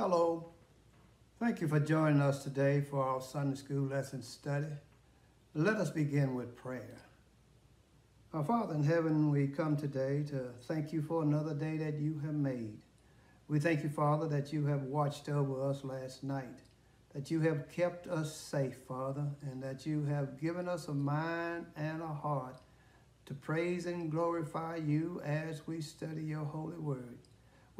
Hello. Thank you for joining us today for our Sunday School lesson study. Let us begin with prayer. Our Father in heaven, we come today to thank you for another day that you have made. We thank you, Father, that you have watched over us last night, that you have kept us safe, Father, and that you have given us a mind and a heart to praise and glorify you as we study your holy word.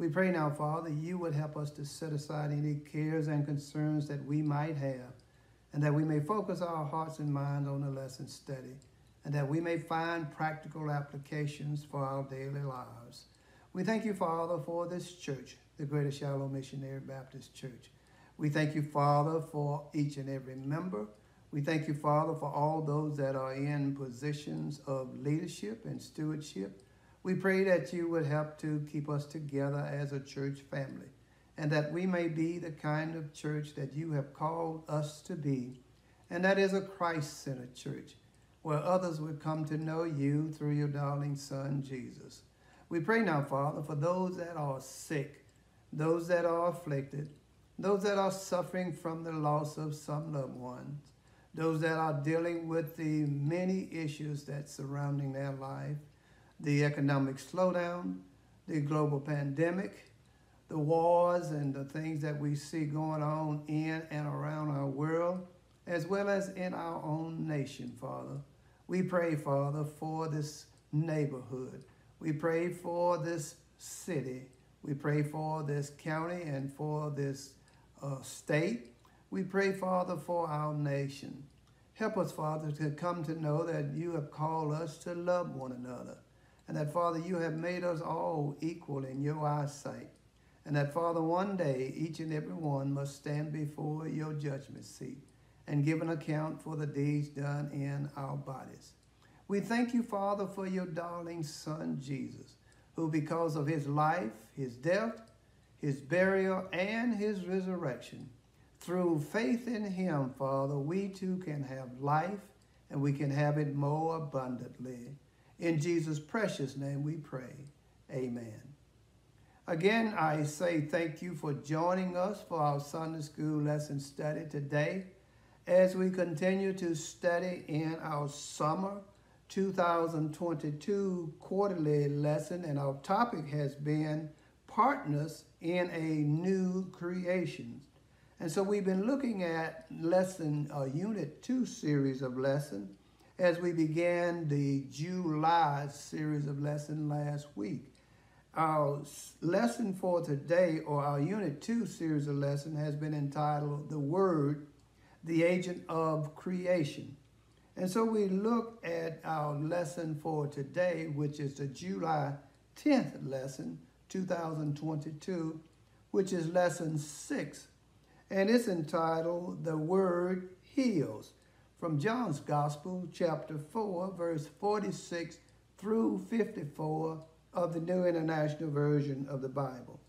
We pray now, Father, you would help us to set aside any cares and concerns that we might have, and that we may focus our hearts and minds on the lesson study, and that we may find practical applications for our daily lives. We thank you, Father, for this church, the Greater Shiloh Missionary Baptist Church. We thank you, Father, for each and every member. We thank you, Father, for all those that are in positions of leadership and stewardship. We pray that you would help to keep us together as a church family and that we may be the kind of church that you have called us to be, and that is a Christ centered church where others would come to know you through your darling Son, Jesus. We pray now, Father, for those that are sick, those that are afflicted, those that are suffering from the loss of some loved ones those that are dealing with the many issues that surrounding their life, the economic slowdown, the global pandemic, the wars and the things that we see going on in and around our world, as well as in our own nation, Father. We pray, Father, for this neighborhood. We pray for this city. We pray for this county and for this uh, state. We pray, Father, for our nation. Help us, Father, to come to know that you have called us to love one another. And that, Father, you have made us all equal in your eyesight. And that, Father, one day each and every one must stand before your judgment seat and give an account for the deeds done in our bodies. We thank you, Father, for your darling Son, Jesus, who, because of his life, his death, his burial, and his resurrection, through faith in him, Father, we too can have life and we can have it more abundantly. In Jesus' precious name we pray. Amen. Again, I say thank you for joining us for our Sunday School lesson study today as we continue to study in our summer 2022 quarterly lesson, and our topic has been Partners in a New Creation. And so we've been looking at lesson, uh, unit two series of lesson as we began the July series of lesson last week. Our lesson for today, or our unit two series of lesson, has been entitled The Word, the Agent of Creation. And so we look at our lesson for today, which is the July 10th lesson, 2022, which is lesson six and it's entitled The Word Heals from John's Gospel, chapter 4, verse 46 through 54 of the New International Version of the Bible.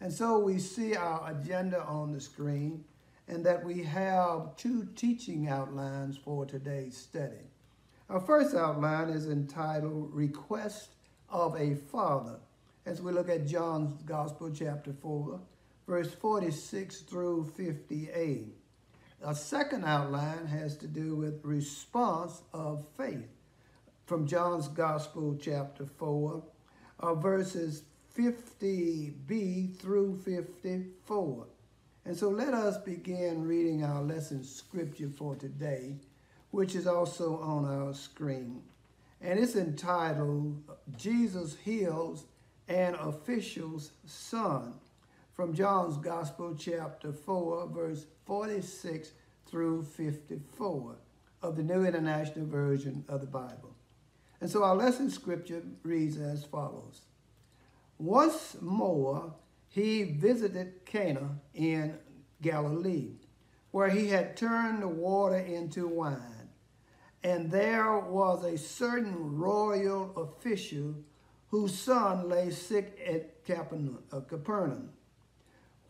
And so we see our agenda on the screen and that we have two teaching outlines for today's study. Our first outline is entitled Request of a Father as we look at John's Gospel, chapter 4, verse 46 through 58. A second outline has to do with response of faith from John's Gospel, chapter 4, uh, verses 50b through 54. And so let us begin reading our lesson scripture for today, which is also on our screen. And it's entitled Jesus Heals an Official's Son from John's Gospel, chapter 4, verse 46 through 54 of the New International Version of the Bible. And so our lesson scripture reads as follows Once more he visited Cana in Galilee, where he had turned the water into wine. And there was a certain royal official whose son lay sick at uh, Capernaum.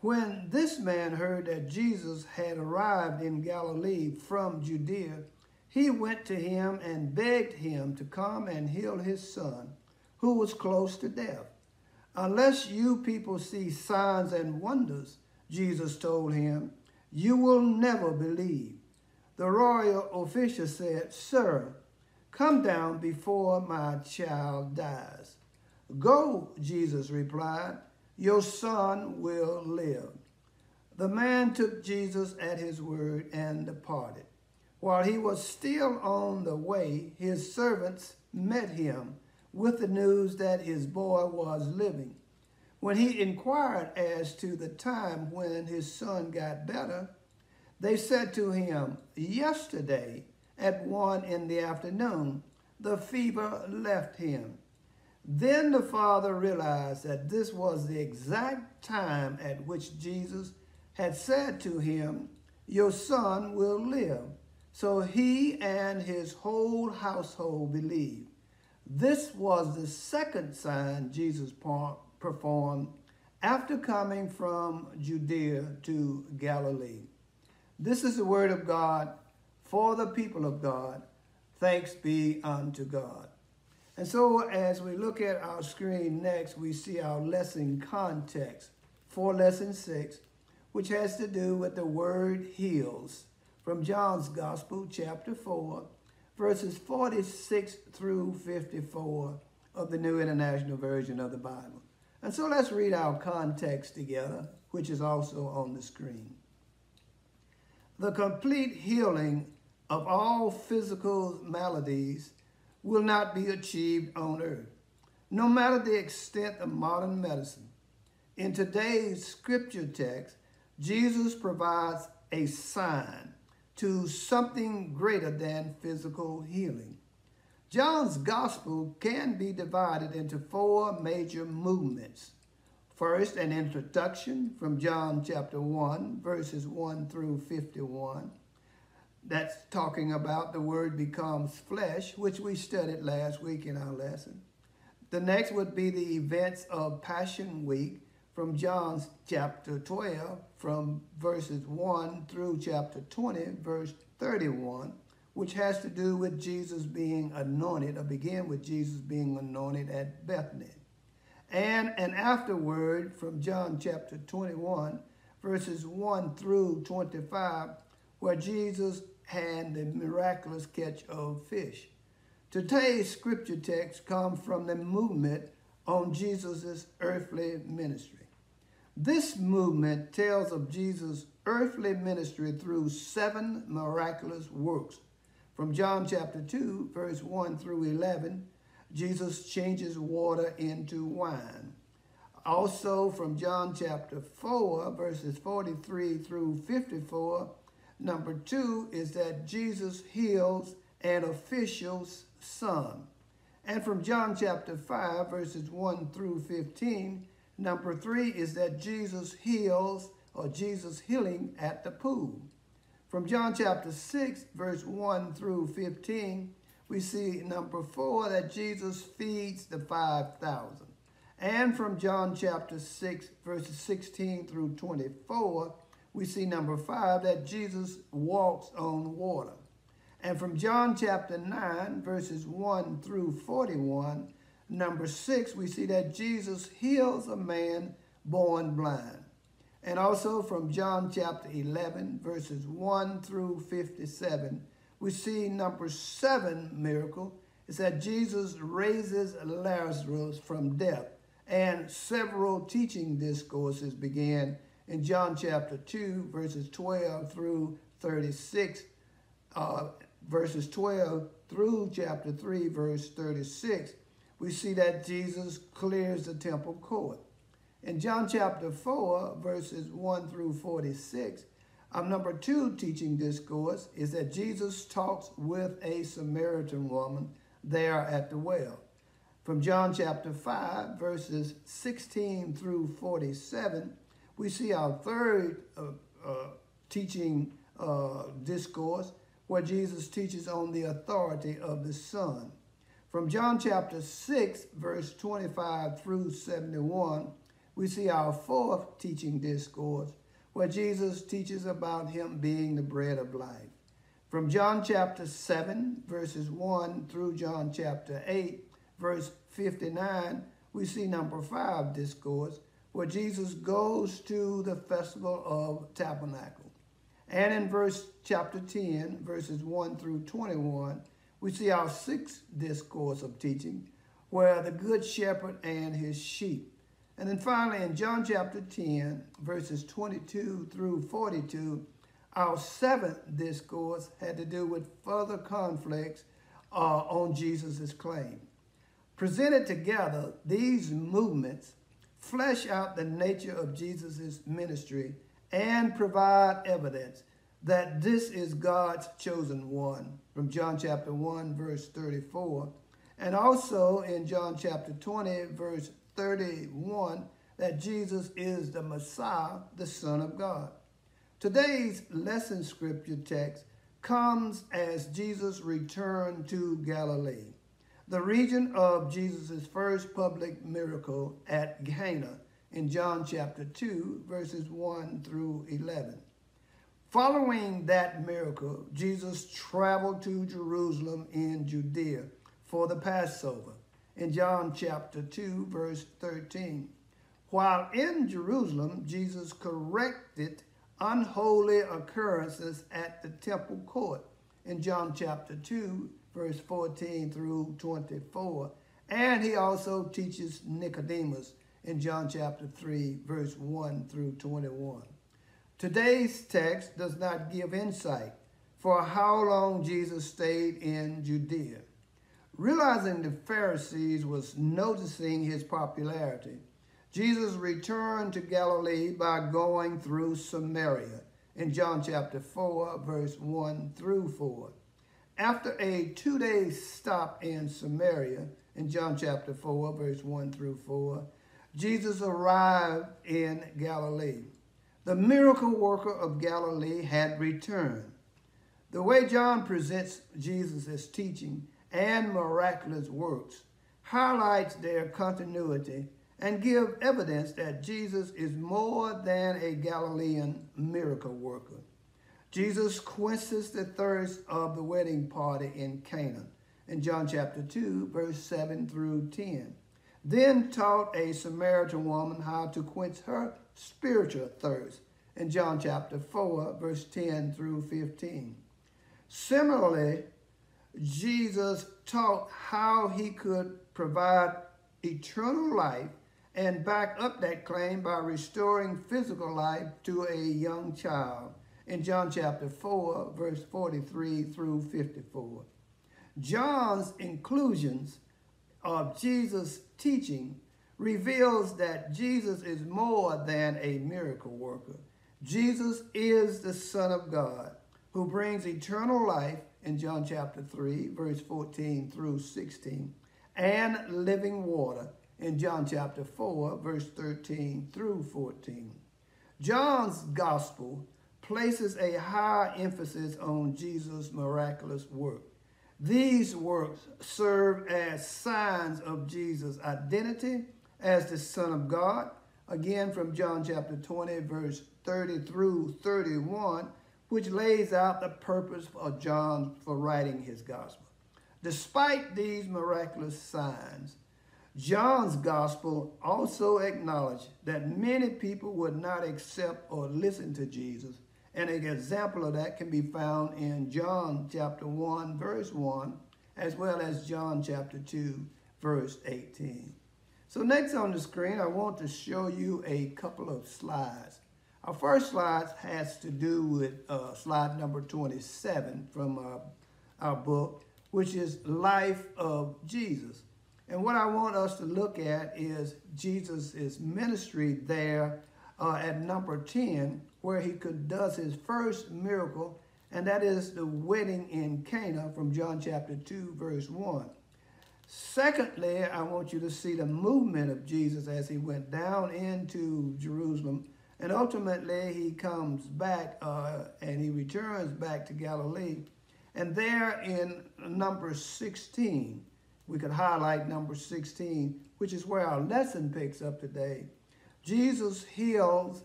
When this man heard that Jesus had arrived in Galilee from Judea, he went to him and begged him to come and heal his son, who was close to death. Unless you people see signs and wonders, Jesus told him, You will never believe. The royal official said, Sir, come down before my child dies. Go, Jesus replied, Your son will live. The man took Jesus at his word and departed. While he was still on the way, his servants met him with the news that his boy was living. When he inquired as to the time when his son got better, they said to him, Yesterday at one in the afternoon, the fever left him. Then the father realized that this was the exact time at which Jesus had said to him, Your son will live. So he and his whole household believed. This was the second sign Jesus performed after coming from Judea to Galilee. This is the word of God for the people of God. Thanks be unto God. And so as we look at our screen next, we see our lesson context for lesson six, which has to do with the word heals from John's Gospel, chapter 4, verses 46 through 54 of the New International Version of the Bible. And so let's read our context together, which is also on the screen. The complete healing of all physical maladies will not be achieved on earth, no matter the extent of modern medicine. In today's scripture text, Jesus provides a sign to something greater than physical healing. John's gospel can be divided into four major movements. First, an introduction from John chapter 1, verses 1 through 51. That's talking about the word becomes flesh, which we studied last week in our lesson. The next would be the events of Passion Week from John's chapter 12, from verses 1 through chapter 20, verse 31, which has to do with Jesus being anointed, or begin with Jesus being anointed at Bethany. And an afterword from John chapter 21, verses 1 through 25, where Jesus had the miraculous catch of fish. Today's scripture text comes from the movement on Jesus' earthly ministry. This movement tells of Jesus' earthly ministry through seven miraculous works. From John chapter 2, verse 1 through 11, Jesus changes water into wine. Also from John chapter 4, verses 43 through 54, number 2 is that Jesus heals an official's son. And from John chapter 5, verses 1 through 15, Number three is that Jesus heals or Jesus healing at the pool. From John chapter 6, verse 1 through 15, we see number four that Jesus feeds the 5,000. And from John chapter 6, verses 16 through 24, we see number five that Jesus walks on water. And from John chapter 9, verses 1 through 41, Number six, we see that Jesus heals a man born blind. And also from John chapter 11, verses 1 through 57, we see number seven miracle is that Jesus raises Lazarus from death. And several teaching discourses began in John chapter 2, verses 12 through 36, uh, verses 12 through chapter 3, verse 36 we see that Jesus clears the temple court. In John chapter 4, verses 1 through 46, our number two teaching discourse is that Jesus talks with a Samaritan woman there at the well. From John chapter 5, verses 16 through 47, we see our third uh, uh, teaching uh, discourse where Jesus teaches on the authority of the Son. From John chapter 6, verse 25 through 71, we see our fourth teaching discourse where Jesus teaches about him being the bread of life. From John chapter 7, verses 1 through John chapter 8, verse 59, we see number five discourse where Jesus goes to the festival of tabernacle. And in verse chapter 10, verses 1 through 21, we see our sixth discourse of teaching, where the good shepherd and his sheep. And then finally in John chapter 10, verses 22 through 42, our seventh discourse had to do with further conflicts uh, on Jesus' claim. Presented together, these movements flesh out the nature of Jesus' ministry and provide evidence that this is God's chosen one from John chapter 1 verse 34 and also in John chapter 20 verse 31 that Jesus is the Messiah, the Son of God. Today's lesson scripture text comes as Jesus returned to Galilee the region of Jesus' first public miracle at Cana in John chapter 2, verses 1 through 11. Following that miracle, Jesus traveled to Jerusalem in Judea for the Passover in John chapter 2, verse 13. While in Jerusalem, Jesus corrected unholy occurrences at the temple court in John chapter 2, verse 14 through 24. And he also teaches Nicodemus in John chapter 3, verse 1 through 21. Today's text does not give insight for how long Jesus stayed in Judea. Realizing the Pharisees was noticing his popularity, Jesus returned to Galilee by going through Samaria in John chapter 4, verse 1 through 4. After a two-day stop in Samaria, in John chapter 4, verse 1 through 4, Jesus arrived in Galilee. The miracle worker of Galilee had returned. The way John presents Jesus' teaching and miraculous works highlights their continuity and give evidence that Jesus is more than a Galilean miracle worker. Jesus quenches the thirst of the wedding party in Canaan in John chapter 2, verse 7 through 10. Then taught a Samaritan woman how to quench her spiritual thirst in John chapter 4, verse 10 through 15. Similarly, Jesus taught how he could provide eternal life and back up that claim by restoring physical life to a young child in John chapter 4, verse 43 through 54. John's inclusions of Jesus' teaching reveals that Jesus is more than a miracle worker. Jesus is the Son of God who brings eternal life in John chapter 3, verse 14 through 16, and living water in John chapter 4, verse 13 through 14. John's gospel places a high emphasis on Jesus' miraculous work. These works serve as signs of Jesus' identity as the Son of God, again from John chapter 20, verse 30 through 31, which lays out the purpose of John for writing his gospel. Despite these miraculous signs, John's gospel also acknowledged that many people would not accept or listen to Jesus and an example of that can be found in John chapter 1, verse 1, as well as John chapter 2, verse 18. So next on the screen, I want to show you a couple of slides. Our first slide has to do with uh, slide number 27 from our, our book, which is Life of Jesus. And what I want us to look at is Jesus' ministry there uh, at number 10, where he could, does his first miracle, and that is the wedding in Cana from John chapter 2, verse 1. Secondly, I want you to see the movement of Jesus as he went down into Jerusalem, and ultimately he comes back uh, and he returns back to Galilee. And there in number 16, we could highlight number 16, which is where our lesson picks up today. Jesus heals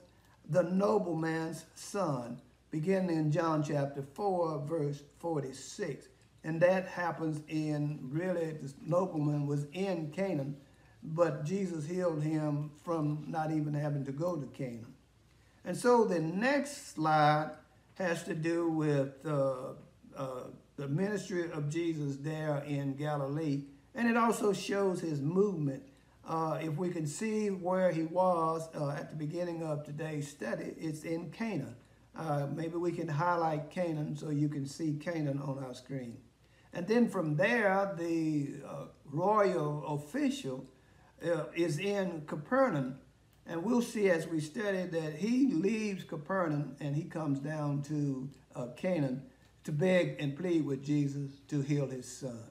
the nobleman's son, beginning in John chapter 4, verse 46. And that happens in, really, this nobleman was in Canaan but Jesus healed him from not even having to go to Canaan. And so the next slide has to do with uh, uh, the ministry of Jesus there in Galilee. And it also shows his movement. Uh, if we can see where he was uh, at the beginning of today's study, it's in Canaan. Uh, maybe we can highlight Canaan so you can see Canaan on our screen. And then from there, the uh, royal official uh, is in Capernaum. And we'll see as we study that he leaves Capernaum and he comes down to uh, Canaan to beg and plead with Jesus to heal his son.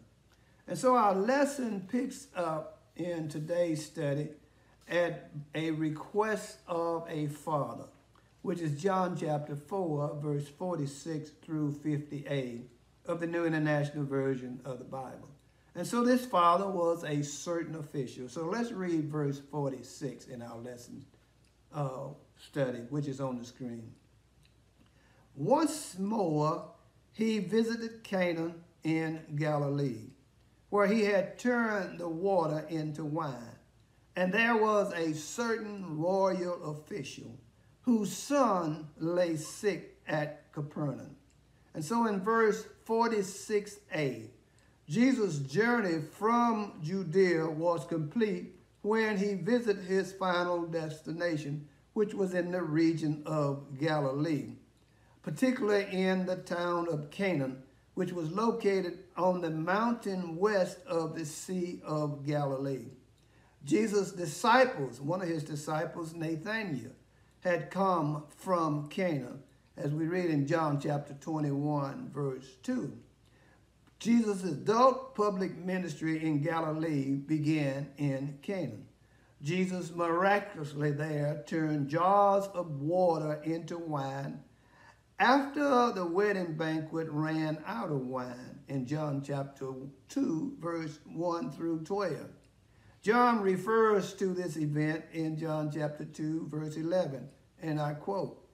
And so our lesson picks up in today's study at a request of a father, which is John chapter 4, verse 46 through 58 of the New International Version of the Bible. And so this father was a certain official. So let's read verse 46 in our lesson uh, study, which is on the screen. Once more, he visited Canaan in Galilee, where he had turned the water into wine. And there was a certain royal official whose son lay sick at Capernaum. And so in verse 46a, Jesus' journey from Judea was complete when he visited his final destination, which was in the region of Galilee, particularly in the town of Canaan, which was located on the mountain west of the Sea of Galilee. Jesus' disciples, one of his disciples, Nathanael, had come from Canaan, as we read in John chapter 21, verse 2. Jesus' adult public ministry in Galilee began in Canaan. Jesus miraculously there turned jars of water into wine after the wedding banquet ran out of wine in John chapter 2, verse 1 through 12. John refers to this event in John chapter 2, verse 11, and I quote,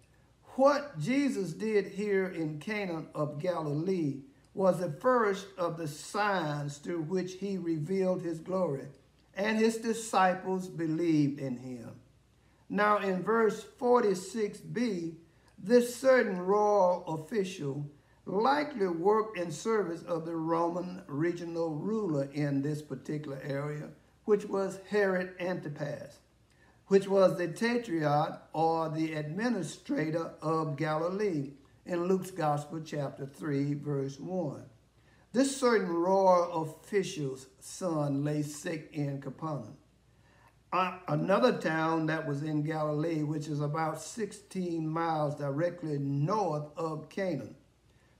What Jesus did here in Cana of Galilee was the first of the signs through which he revealed his glory, and his disciples believed in him. Now, in verse 46b, this certain royal official likely worked in service of the Roman regional ruler in this particular area, which was Herod Antipas, which was the tetrarch or the administrator of Galilee in Luke's Gospel, chapter 3, verse 1. This certain royal official's son lay sick in Capernaum. Another town that was in Galilee, which is about 16 miles directly north of Canaan.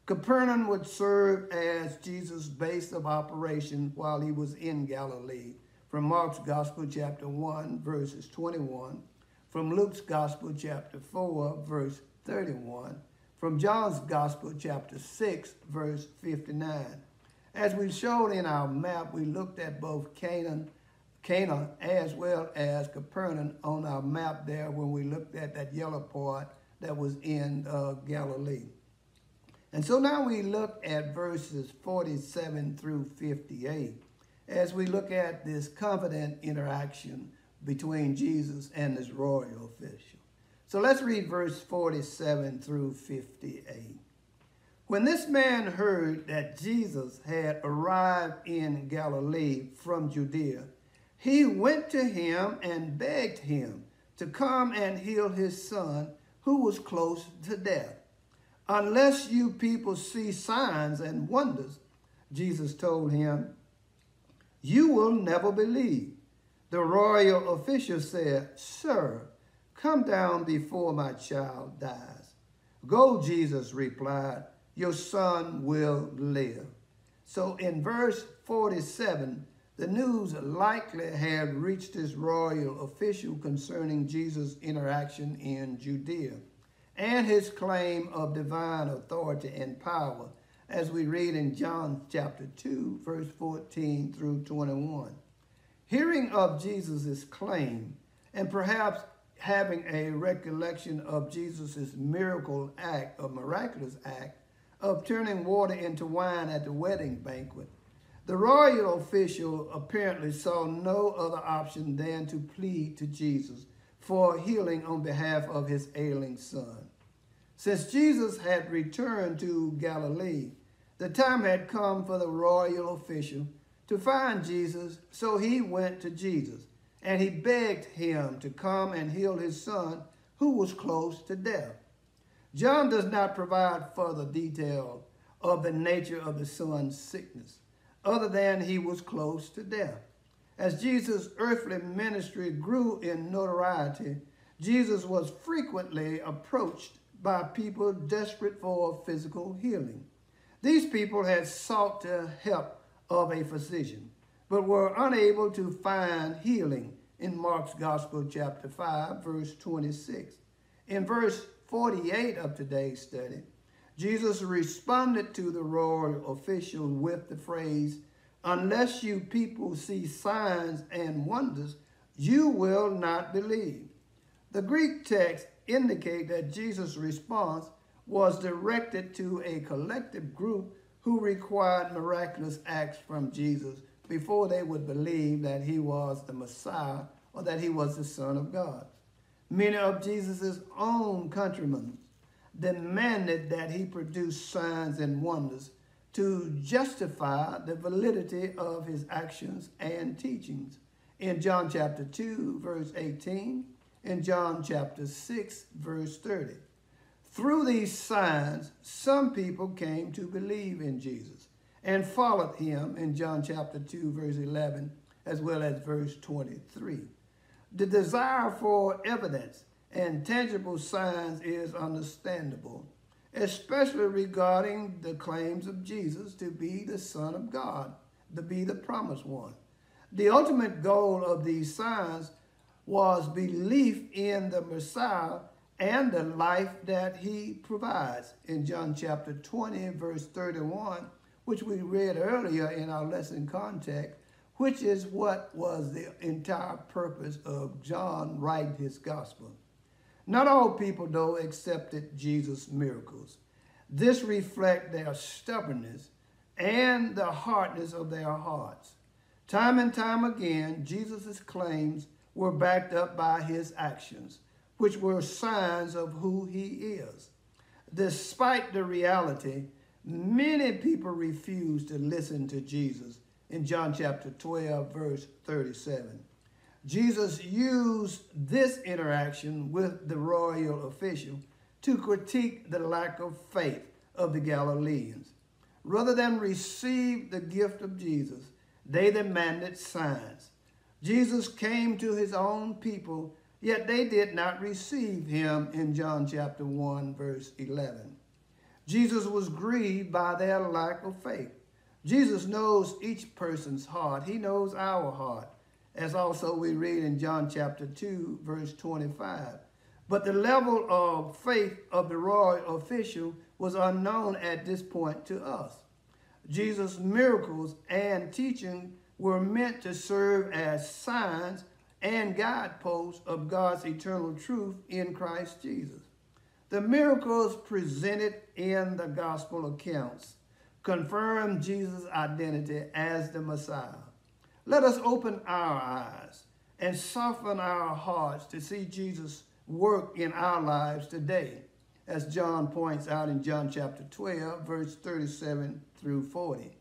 Capernaum would serve as Jesus' base of operation while he was in Galilee, from Mark's Gospel, chapter 1, verses 21, from Luke's Gospel, chapter 4, verse 31, from John's Gospel, chapter 6, verse 59. As we showed in our map, we looked at both Canaan, Cana as well as Capernaum on our map there when we looked at that yellow part that was in uh, Galilee. And so now we look at verses 47 through 58 as we look at this confident interaction between Jesus and this royal official. So let's read verse 47 through 58. When this man heard that Jesus had arrived in Galilee from Judea, he went to him and begged him to come and heal his son, who was close to death. Unless you people see signs and wonders, Jesus told him, you will never believe. The royal official said, Sir, Come down before my child dies. Go, Jesus replied, your son will live. So in verse 47, the news likely had reached this royal official concerning Jesus' interaction in Judea and his claim of divine authority and power, as we read in John chapter 2, verse 14 through 21. Hearing of Jesus' claim, and perhaps having a recollection of Jesus' miracle act, a miraculous act, of turning water into wine at the wedding banquet. The royal official apparently saw no other option than to plead to Jesus for healing on behalf of his ailing son. Since Jesus had returned to Galilee, the time had come for the royal official to find Jesus, so he went to Jesus and he begged him to come and heal his son who was close to death. John does not provide further detail of the nature of the son's sickness, other than he was close to death. As Jesus' earthly ministry grew in notoriety, Jesus was frequently approached by people desperate for physical healing. These people had sought the help of a physician, but were unable to find healing in Mark's Gospel, chapter 5, verse 26. In verse 48 of today's study, Jesus responded to the royal official with the phrase, Unless you people see signs and wonders, you will not believe. The Greek text indicate that Jesus' response was directed to a collective group who required miraculous acts from Jesus before they would believe that he was the Messiah or that he was the Son of God. Many of Jesus' own countrymen demanded that he produce signs and wonders to justify the validity of his actions and teachings. In John chapter 2, verse 18, in John chapter 6, verse 30. Through these signs, some people came to believe in Jesus and followed him in John chapter 2, verse 11, as well as verse 23. The desire for evidence and tangible signs is understandable, especially regarding the claims of Jesus to be the Son of God, to be the promised one. The ultimate goal of these signs was belief in the Messiah and the life that he provides in John chapter 20, verse 31, which we read earlier in our lesson context, which is what was the entire purpose of John writing his gospel. Not all people, though, accepted Jesus' miracles. This reflects their stubbornness and the hardness of their hearts. Time and time again, Jesus' claims were backed up by his actions, which were signs of who he is. Despite the reality, many people refused to listen to Jesus in John chapter 12, verse 37. Jesus used this interaction with the royal official to critique the lack of faith of the Galileans. Rather than receive the gift of Jesus, they demanded signs. Jesus came to his own people, yet they did not receive him in John chapter 1, verse 11. Jesus was grieved by their lack of faith. Jesus knows each person's heart. He knows our heart as also we read in John chapter 2, verse 25. But the level of faith of the royal official was unknown at this point to us. Jesus' miracles and teaching were meant to serve as signs and guideposts of God's eternal truth in Christ Jesus. The miracles presented in the gospel accounts confirm Jesus' identity as the Messiah. Let us open our eyes and soften our hearts to see Jesus work in our lives today, as John points out in John chapter 12, verse 37 through 40.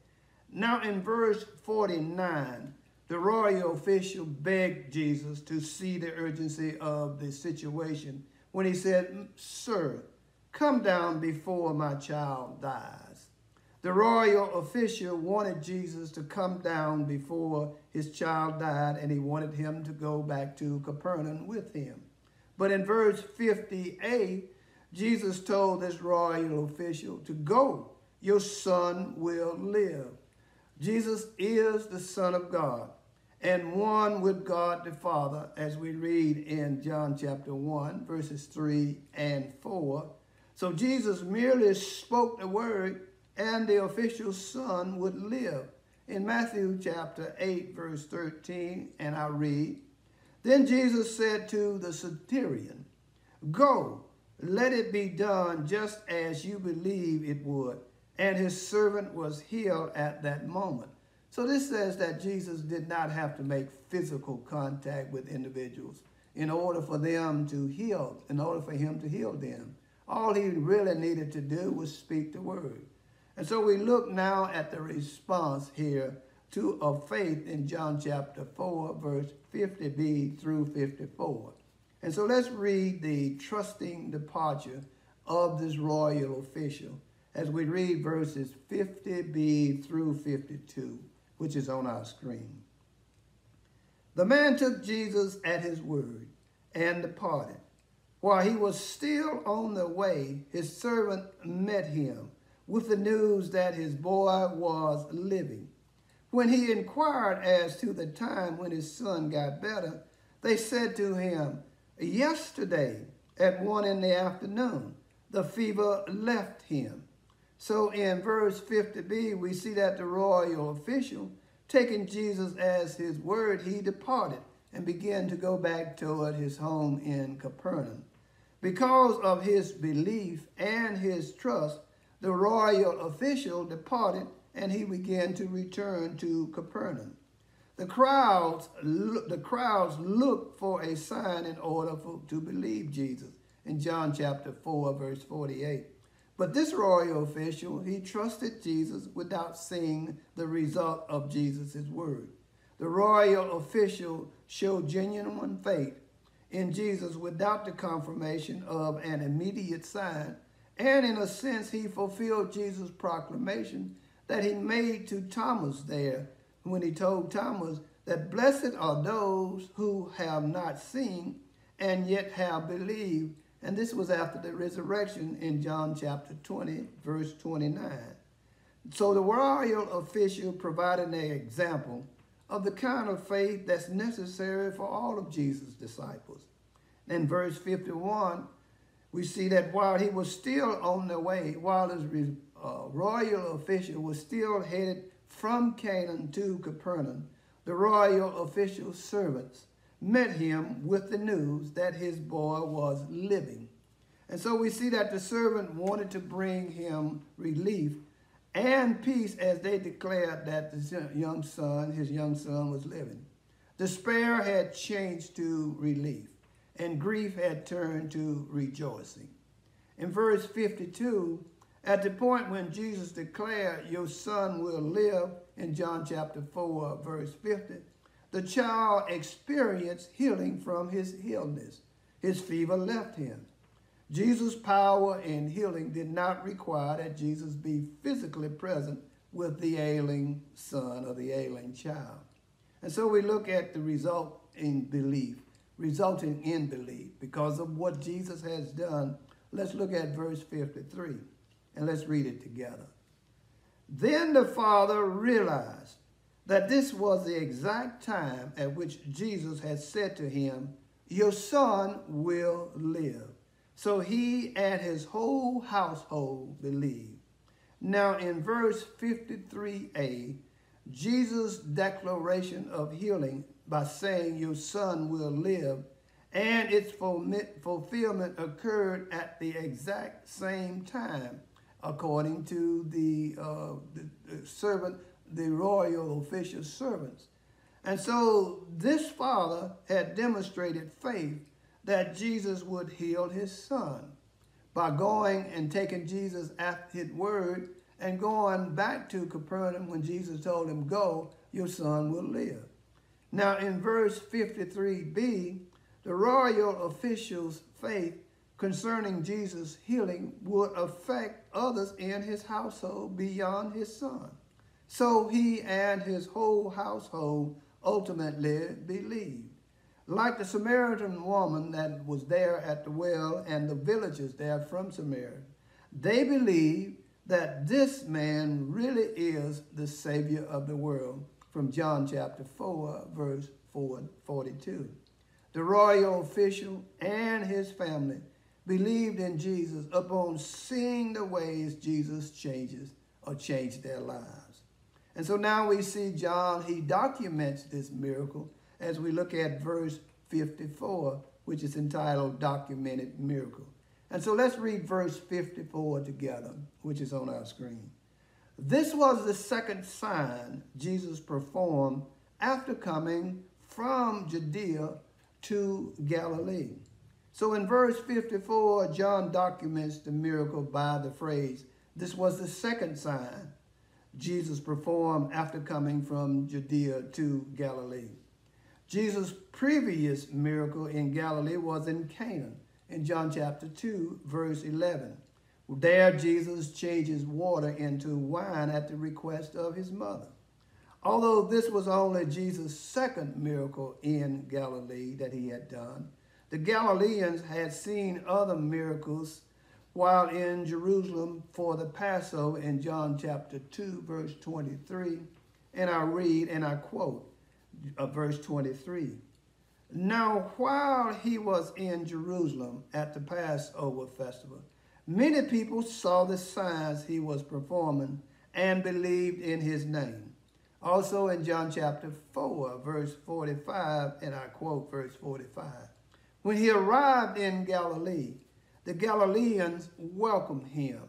Now in verse 49, the royal official begged Jesus to see the urgency of the situation when he said, Sir, come down before my child dies. The royal official wanted Jesus to come down before his child died, and he wanted him to go back to Capernaum with him. But in verse 58, Jesus told this royal official to go. Your son will live. Jesus is the Son of God and one with God the Father, as we read in John chapter 1, verses 3 and 4. So Jesus merely spoke the word and the official son would live. In Matthew chapter 8, verse 13, and I read, Then Jesus said to the centurion, Go, let it be done just as you believe it would. And his servant was healed at that moment. So this says that Jesus did not have to make physical contact with individuals in order for them to heal, in order for him to heal them. All he really needed to do was speak the word. And so we look now at the response here to of faith in John chapter 4, verse 50b through 54. And so let's read the trusting departure of this royal official as we read verses 50b through 52, which is on our screen. The man took Jesus at his word and departed. While he was still on the way, his servant met him with the news that his boy was living. When he inquired as to the time when his son got better, they said to him, Yesterday at one in the afternoon, the fever left him. So in verse 50b, we see that the royal official, taking Jesus as his word, he departed and began to go back toward his home in Capernaum. Because of his belief and his trust, the royal official departed and he began to return to Capernaum. The crowds, the crowds looked for a sign in order for, to believe Jesus in John chapter 4, verse 48. But this royal official, he trusted Jesus without seeing the result of Jesus' word. The royal official showed genuine faith in Jesus without the confirmation of an immediate sign. And in a sense, he fulfilled Jesus' proclamation that he made to Thomas there when he told Thomas that blessed are those who have not seen and yet have believed. And this was after the resurrection in John chapter 20, verse 29. So the royal official provided an example of the kind of faith that's necessary for all of Jesus' disciples. In verse 51, we see that while he was still on the way, while his uh, royal official was still headed from Canaan to Capernaum, the royal official's servants met him with the news that his boy was living. And so we see that the servant wanted to bring him relief and peace as they declared that the young son, his young son, was living. Despair had changed to relief, and grief had turned to rejoicing. In verse 52, at the point when Jesus declared, Your son will live, in John chapter 4, verse 50, the child experienced healing from his illness. His fever left him. Jesus' power in healing did not require that Jesus be physically present with the ailing son or the ailing child. And so we look at the result in belief, resulting in belief because of what Jesus has done. Let's look at verse 53 and let's read it together. Then the father realized that this was the exact time at which Jesus had said to him, Your son will live. So he and his whole household believed. Now in verse 53a, Jesus' declaration of healing by saying your son will live and its fulfillment occurred at the exact same time according to the, uh, the, servant, the royal official servants. And so this father had demonstrated faith that Jesus would heal his son by going and taking Jesus at his word and going back to Capernaum when Jesus told him, go, your son will live. Now in verse 53b, the royal official's faith concerning Jesus' healing would affect others in his household beyond his son. So he and his whole household ultimately believed. Like the Samaritan woman that was there at the well and the villagers there from Samaria, they believed that this man really is the Savior of the world from John chapter 4, verse 4, 42. The royal official and his family believed in Jesus upon seeing the ways Jesus changes or changed their lives. And so now we see John, he documents this miracle as we look at verse 54, which is entitled Documented Miracle. And so let's read verse 54 together, which is on our screen. This was the second sign Jesus performed after coming from Judea to Galilee. So in verse 54, John documents the miracle by the phrase, this was the second sign Jesus performed after coming from Judea to Galilee. Jesus' previous miracle in Galilee was in Canaan in John chapter 2, verse 11. There, Jesus changes water into wine at the request of his mother. Although this was only Jesus' second miracle in Galilee that he had done, the Galileans had seen other miracles while in Jerusalem for the Passover in John chapter 2, verse 23. And I read and I quote uh, verse 23. Now, while he was in Jerusalem at the Passover festival, many people saw the signs he was performing and believed in his name. Also in John chapter 4, verse 45, and I quote verse 45. When he arrived in Galilee, the Galileans welcomed him.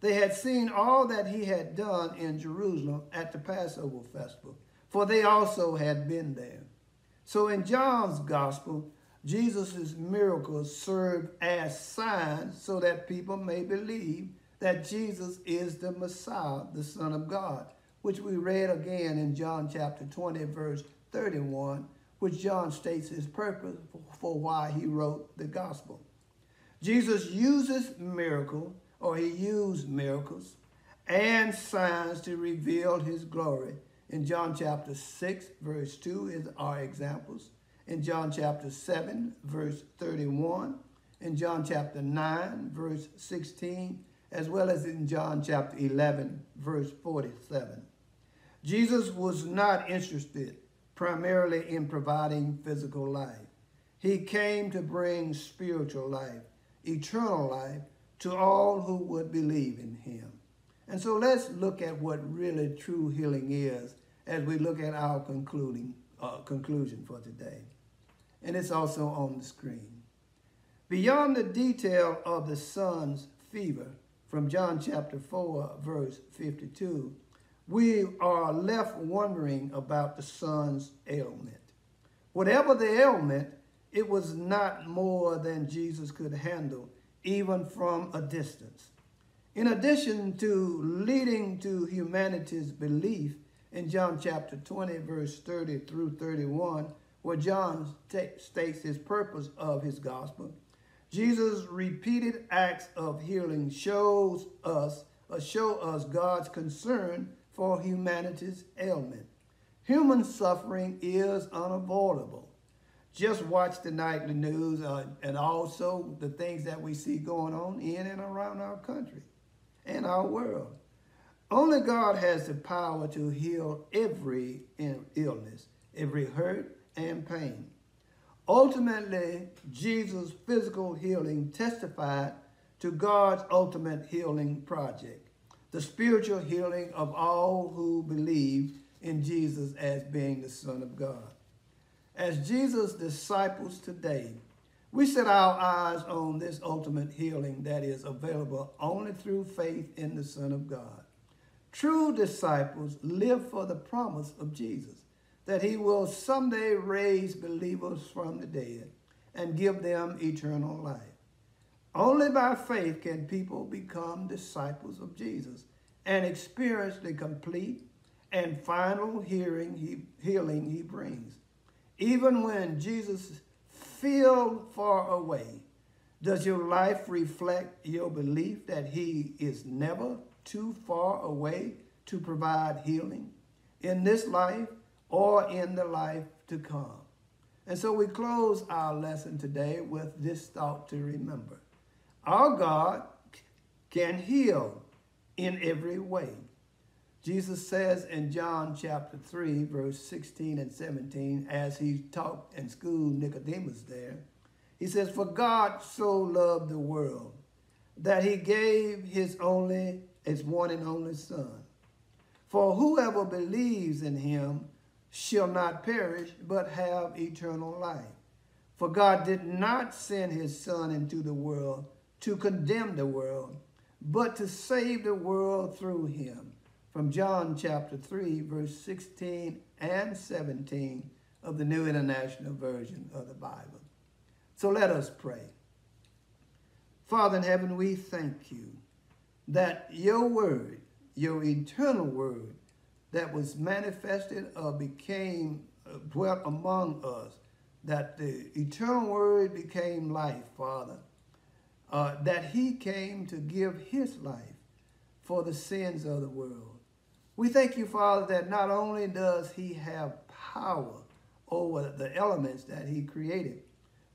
They had seen all that he had done in Jerusalem at the Passover festival, for they also had been there. So in John's gospel, Jesus' miracles serve as signs so that people may believe that Jesus is the Messiah, the Son of God, which we read again in John chapter 20, verse 31, which John states his purpose for why he wrote the gospel. Jesus uses miracle, or he used miracles and signs to reveal his glory in John chapter 6, verse 2 is our examples. In John chapter 7, verse 31. In John chapter 9, verse 16, as well as in John chapter 11, verse 47. Jesus was not interested primarily in providing physical life. He came to bring spiritual life, eternal life, to all who would believe in him. And so let's look at what really true healing is as we look at our concluding uh, conclusion for today. And it's also on the screen. Beyond the detail of the son's fever from John chapter 4, verse 52, we are left wondering about the son's ailment. Whatever the ailment, it was not more than Jesus could handle, even from a distance. In addition to leading to humanity's belief in John chapter 20, verse 30 through 31, where John states his purpose of his gospel, Jesus' repeated acts of healing shows us, uh, show us God's concern for humanity's ailment. Human suffering is unavoidable. Just watch the nightly news uh, and also the things that we see going on in and around our country and our world. Only God has the power to heal every illness, every hurt and pain. Ultimately, Jesus' physical healing testified to God's ultimate healing project, the spiritual healing of all who believe in Jesus as being the Son of God. As Jesus' disciples today, we set our eyes on this ultimate healing that is available only through faith in the Son of God. True disciples live for the promise of Jesus, that he will someday raise believers from the dead and give them eternal life. Only by faith can people become disciples of Jesus and experience the complete and final hearing he, healing he brings. Even when Jesus feels far away, does your life reflect your belief that he is never too far away to provide healing in this life or in the life to come. And so we close our lesson today with this thought to remember. Our God can heal in every way. Jesus says in John chapter 3, verse 16 and 17, as he taught and schooled Nicodemus there, he says, For God so loved the world that he gave his only his one and only Son. For whoever believes in him shall not perish, but have eternal life. For God did not send his Son into the world to condemn the world, but to save the world through him. From John chapter 3, verse 16 and 17 of the New International Version of the Bible. So let us pray. Father in heaven, we thank you that your word, your eternal word, that was manifested or became dwelt among us, that the eternal word became life, Father, uh, that he came to give his life for the sins of the world. We thank you, Father, that not only does he have power over the elements that he created,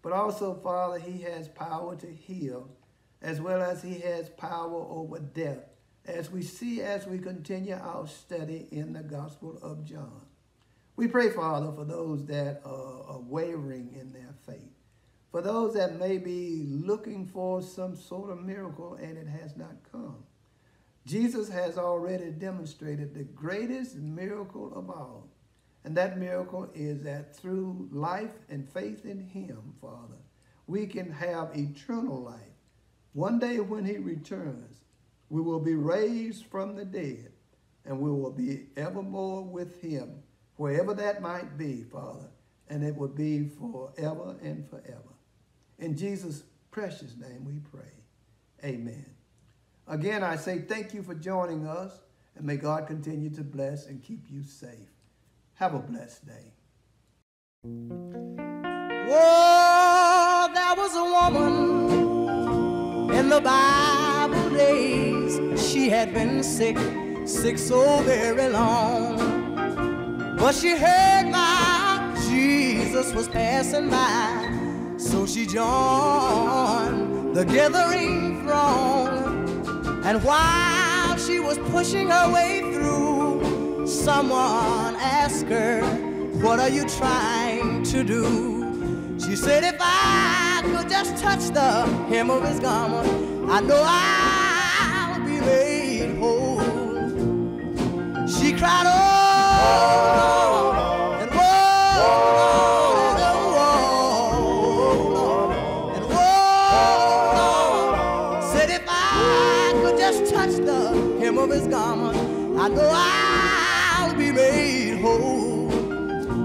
but also, Father, he has power to heal as well as he has power over death, as we see as we continue our study in the Gospel of John. We pray, Father, for those that are, wavering in their faith, for those that may be looking for some sort of miracle and it has not come. Jesus has already demonstrated the greatest miracle of all. And that miracle is that through life and faith in him, Father, we can have eternal life one day when he returns, we will be raised from the dead and we will be evermore with him, wherever that might be, Father, and it will be forever and forever. In Jesus' precious name we pray. Amen. Again, I say thank you for joining us, and may God continue to bless and keep you safe. Have a blessed day. Whoa, there was a woman in the Bible days, she had been sick, sick so very long. But she heard my Jesus was passing by, so she joined the gathering throng. And while she was pushing her way through, someone asked her, What are you trying to do? She said, If I could just touch the hem of his garment, I know I'll be made whole. She cried, Oh, and and whoa, and whoa, said if I just touch the hem of his garment, I know I'll be made whole.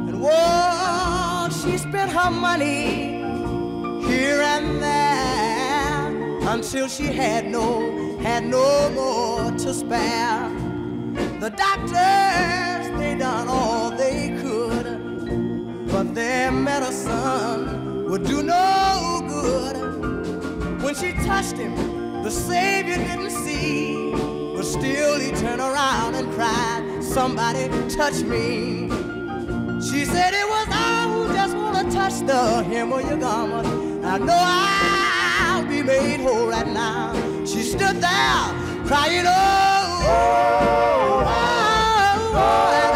And whoa, she spent her money here and there until she had no had no more to spare. The doctors they done all they could, but their medicine would do no good. When she touched him, the Savior didn't see, but still he turned around and cried, "Somebody touch me." She said it was I who just wanna touch the hem of your garment. I know I'll be made whole right now. She stood there crying, oh, oh, oh, oh, oh,